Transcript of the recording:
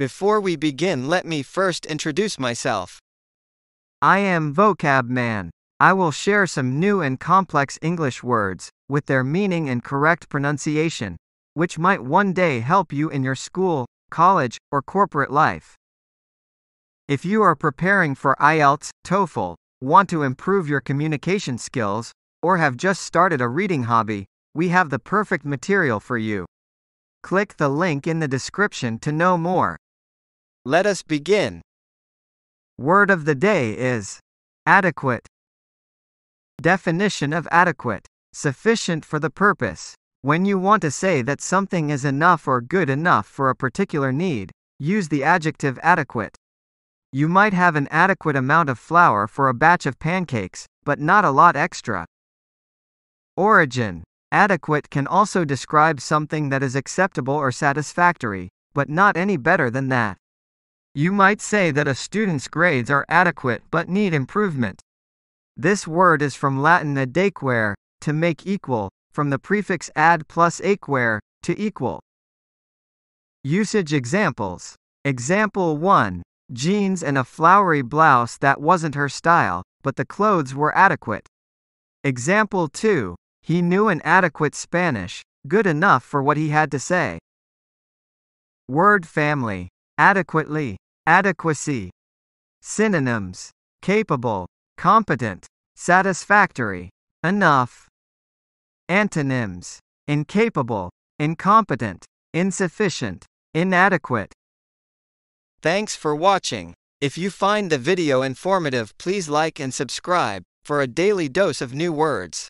Before we begin, let me first introduce myself. I am Vocab Man. I will share some new and complex English words, with their meaning and correct pronunciation, which might one day help you in your school, college, or corporate life. If you are preparing for IELTS, TOEFL, want to improve your communication skills, or have just started a reading hobby, we have the perfect material for you. Click the link in the description to know more. Let us begin. Word of the day is adequate. Definition of adequate sufficient for the purpose. When you want to say that something is enough or good enough for a particular need, use the adjective adequate. You might have an adequate amount of flour for a batch of pancakes, but not a lot extra. Origin Adequate can also describe something that is acceptable or satisfactory, but not any better than that. You might say that a student's grades are adequate but need improvement. This word is from Latin adaequare, to make equal, from the prefix ad plus aequare, to equal. Usage examples. Example 1 Jeans and a flowery blouse that wasn't her style, but the clothes were adequate. Example 2 he knew an adequate Spanish, good enough for what he had to say. Word family adequately, adequacy. Synonyms capable, competent, satisfactory, enough. Antonyms incapable, incompetent, insufficient, inadequate. Thanks for watching. If you find the video informative, please like and subscribe for a daily dose of new words.